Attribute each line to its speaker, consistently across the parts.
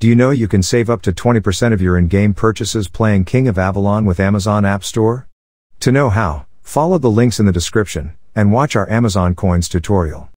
Speaker 1: Do you know you can save up to 20% of your in-game purchases playing King of Avalon with Amazon App Store? To know how, follow the links in the description, and watch our Amazon Coins tutorial.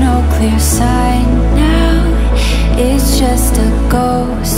Speaker 2: no clear sign now, it's just a ghost.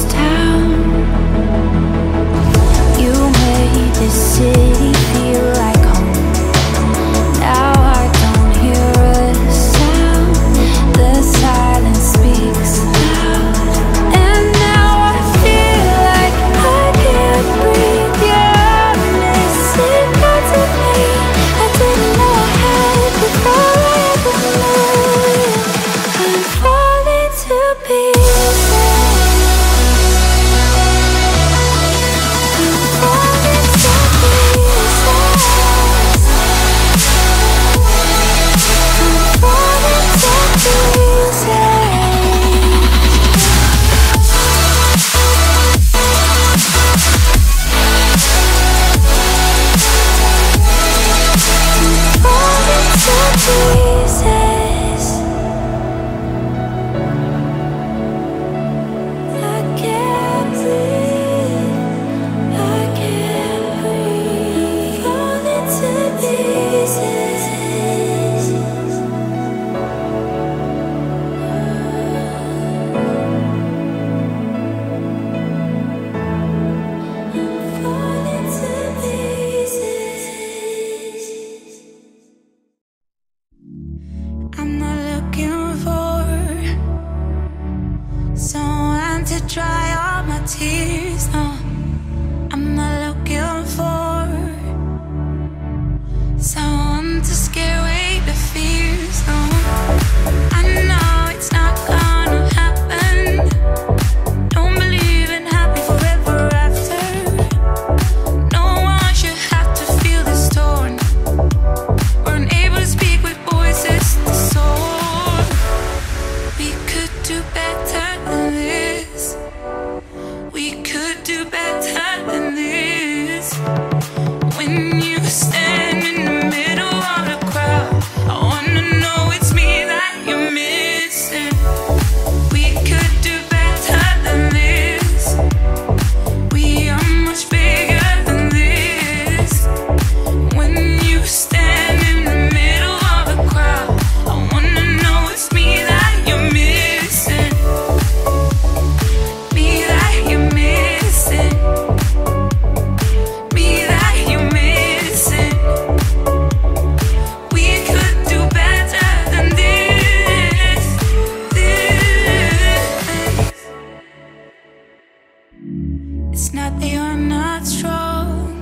Speaker 2: not strong.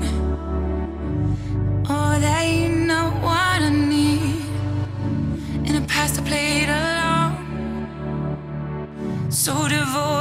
Speaker 2: Or that you're what I need. In the past I played along. So
Speaker 1: divorced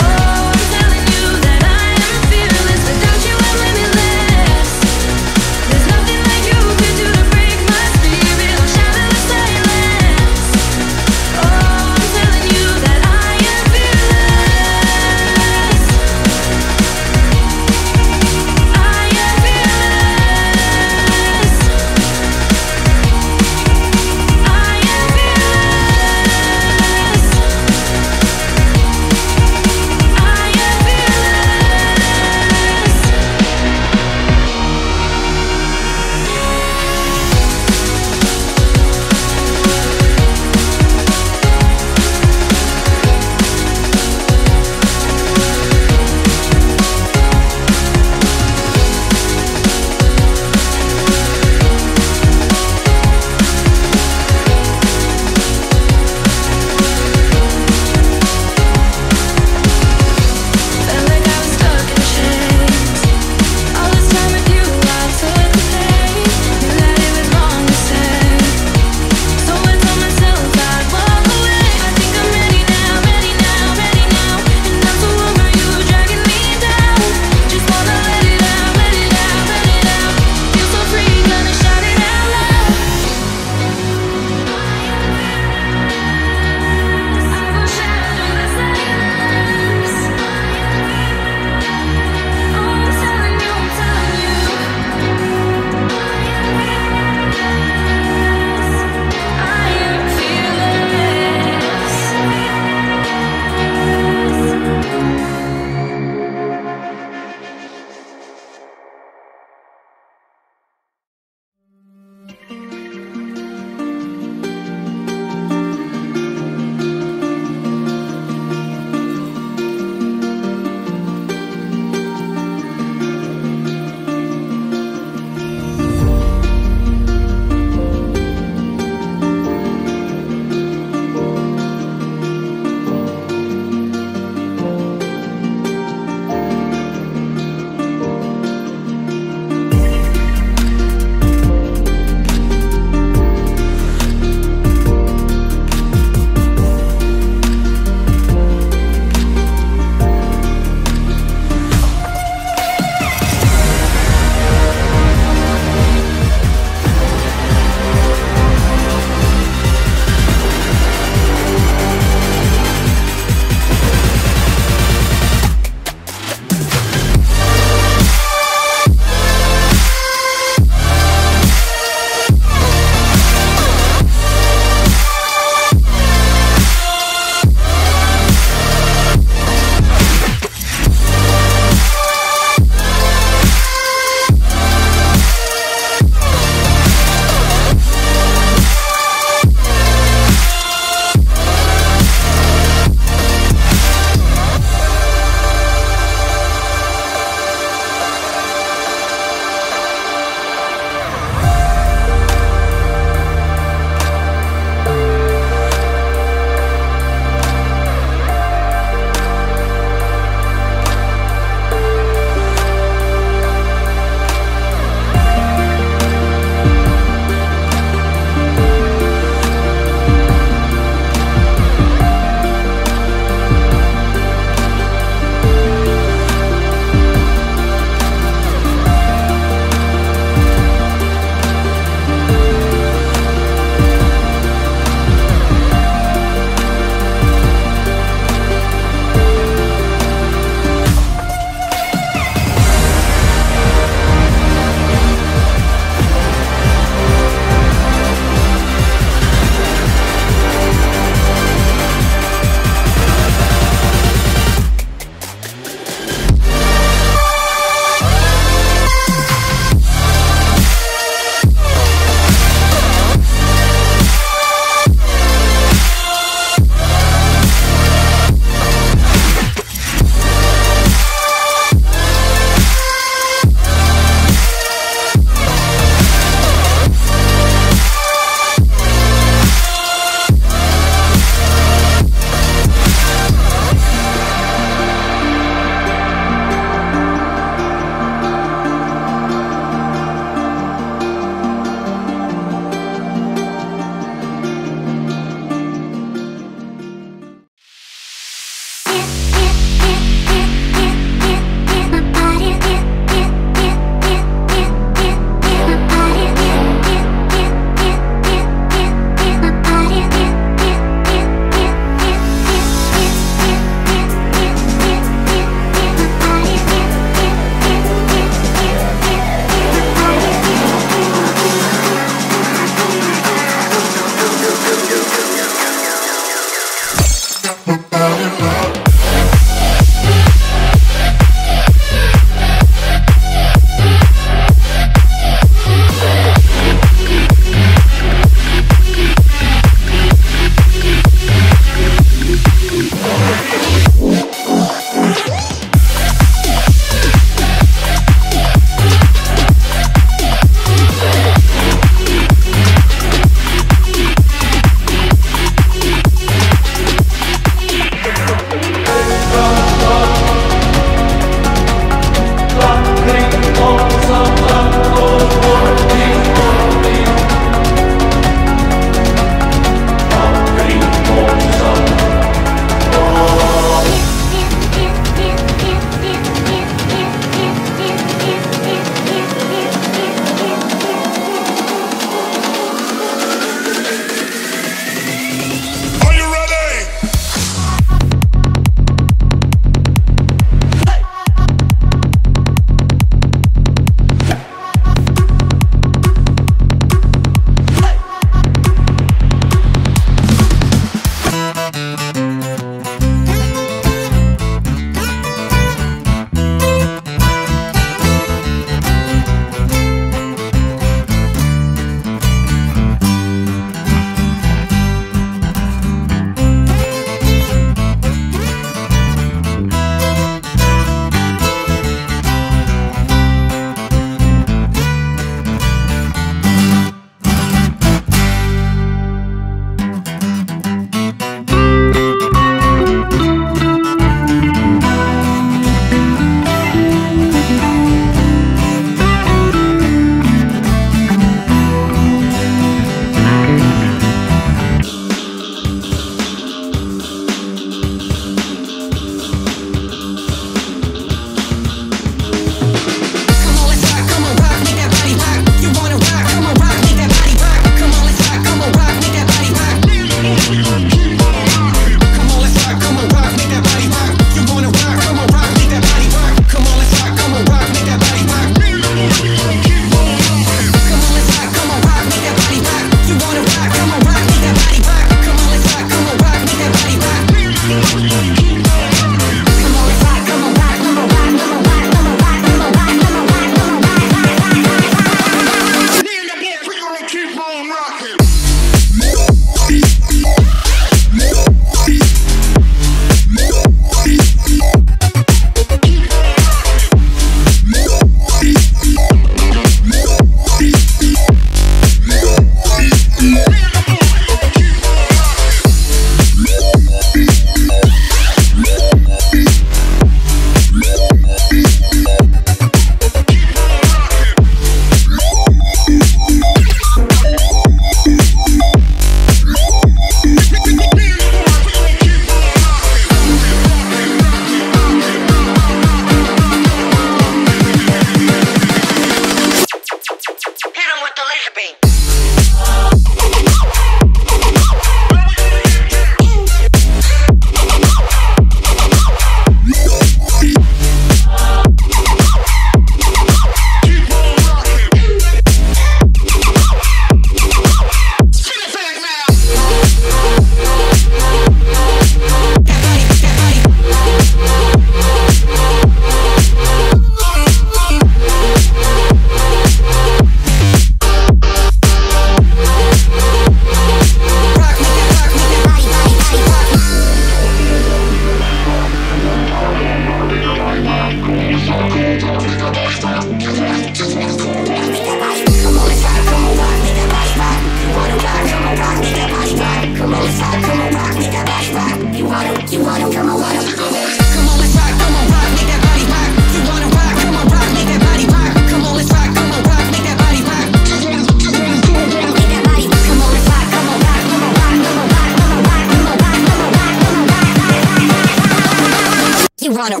Speaker 1: Toronto.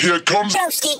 Speaker 1: Here comes Broski.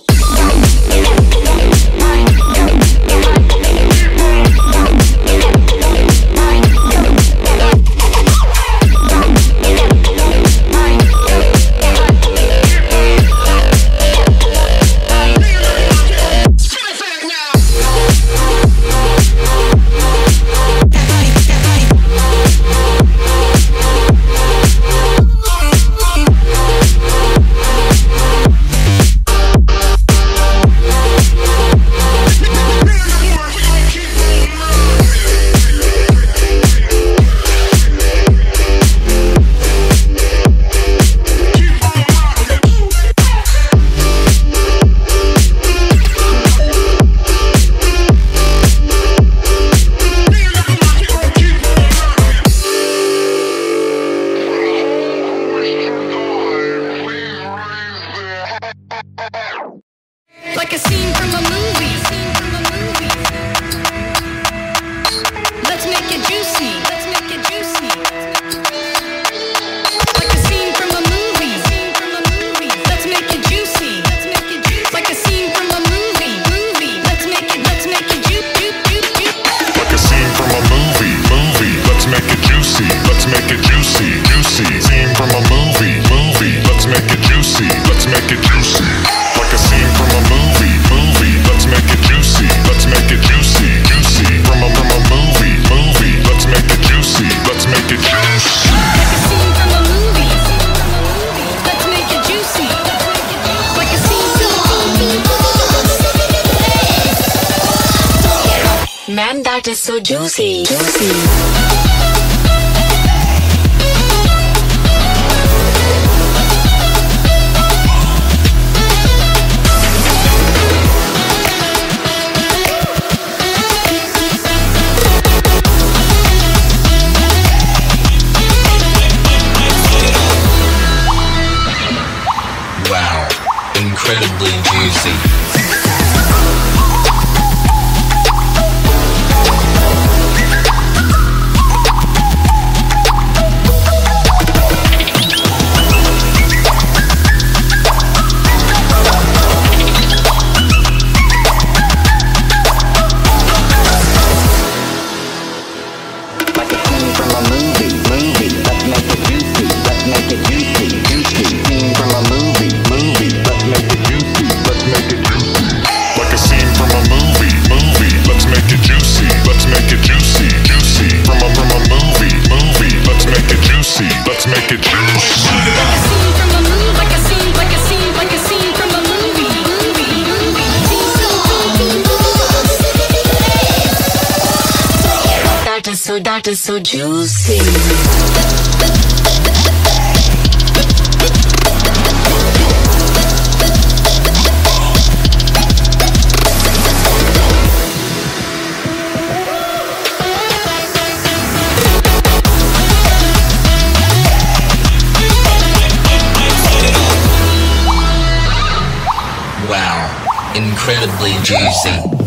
Speaker 1: que sin so
Speaker 3: juicy, juicy. so that is so juicy.
Speaker 4: incredibly juicy.